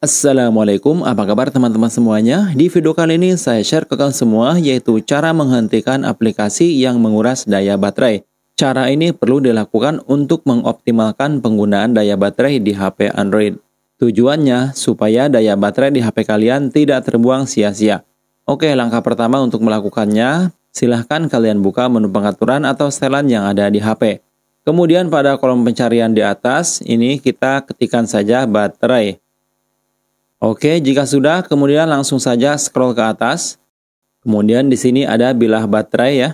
Assalamualaikum, apa kabar teman-teman semuanya? Di video kali ini saya share ke kalian semua yaitu cara menghentikan aplikasi yang menguras daya baterai. Cara ini perlu dilakukan untuk mengoptimalkan penggunaan daya baterai di HP Android. Tujuannya supaya daya baterai di HP kalian tidak terbuang sia-sia. Oke, langkah pertama untuk melakukannya, silahkan kalian buka menu pengaturan atau setelan yang ada di HP. Kemudian pada kolom pencarian di atas, ini kita ketikkan saja baterai. Oke, jika sudah, kemudian langsung saja scroll ke atas. Kemudian di sini ada bilah baterai ya.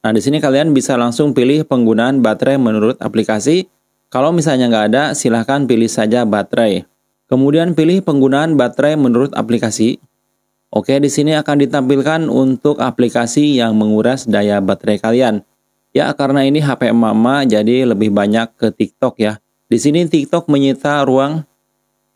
Nah, di sini kalian bisa langsung pilih penggunaan baterai menurut aplikasi. Kalau misalnya nggak ada, silahkan pilih saja baterai. Kemudian pilih penggunaan baterai menurut aplikasi. Oke, di sini akan ditampilkan untuk aplikasi yang menguras daya baterai kalian. Ya, karena ini HP mama jadi lebih banyak ke TikTok ya. Di sini TikTok menyita ruang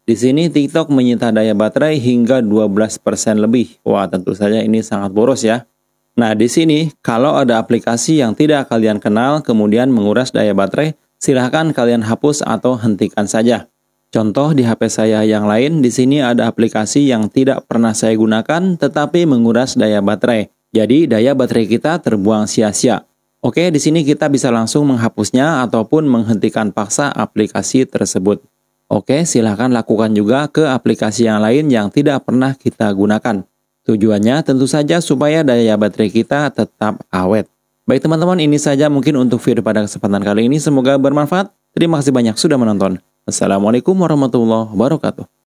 di sini TikTok menyita daya baterai hingga 12% lebih. Wah, tentu saja ini sangat boros ya. Nah, di sini kalau ada aplikasi yang tidak kalian kenal kemudian menguras daya baterai, silahkan kalian hapus atau hentikan saja. Contoh di HP saya yang lain, di sini ada aplikasi yang tidak pernah saya gunakan tetapi menguras daya baterai. Jadi daya baterai kita terbuang sia-sia. Oke, di sini kita bisa langsung menghapusnya ataupun menghentikan paksa aplikasi tersebut. Oke, silahkan lakukan juga ke aplikasi yang lain yang tidak pernah kita gunakan. Tujuannya tentu saja supaya daya baterai kita tetap awet. Baik teman-teman, ini saja mungkin untuk video pada kesempatan kali ini. Semoga bermanfaat. Terima kasih banyak sudah menonton. Assalamualaikum warahmatullahi wabarakatuh.